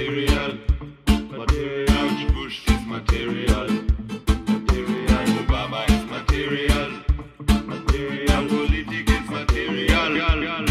material, material. George Bush is material, material. Obama is material, material. Politics is material.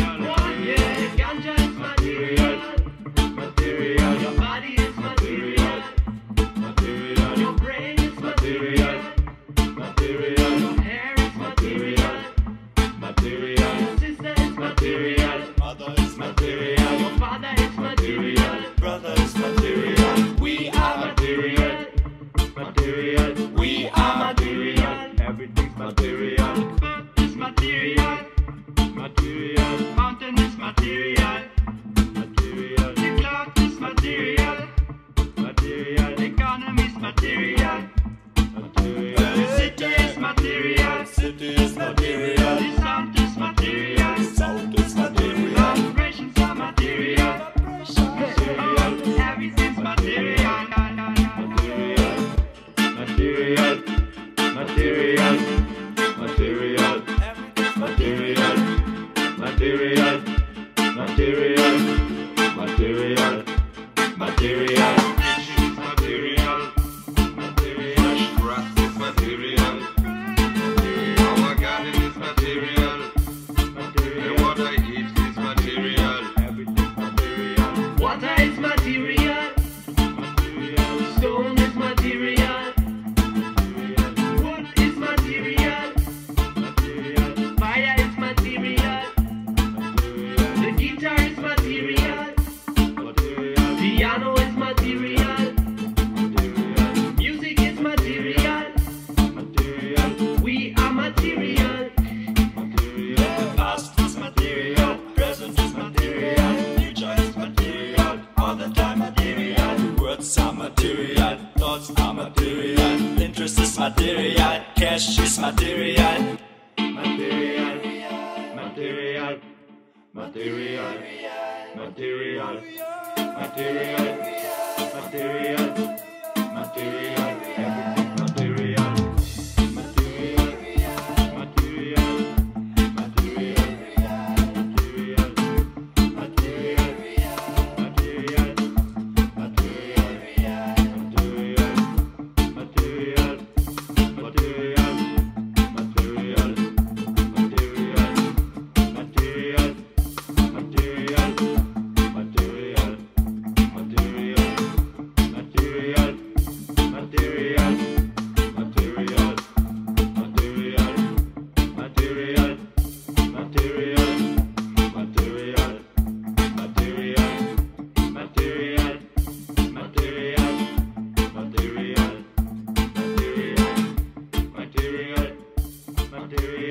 material. We are material. Everything's material. It's material. Material. Mountain is material. Material. The cloud is material. Material. Economy is material. Material. The city is material. City is material. The sound is material. The sound is material. material, material, material, material, material, material, material, material. Piano is material. material. Music is material. material. We are material. material. The past is material. Present is material. Future is material. All the time material. Words are material. Thoughts are material. Interest is material. Cash is material. Material. Material. Material. material. material material, material, material. day.